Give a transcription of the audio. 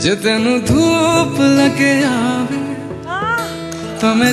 ਜੇ ਤੈਨੂੰ ਧੂਪ ਲੱਗੇ ਆਵੇ ਤਾਂ ਮੈਂ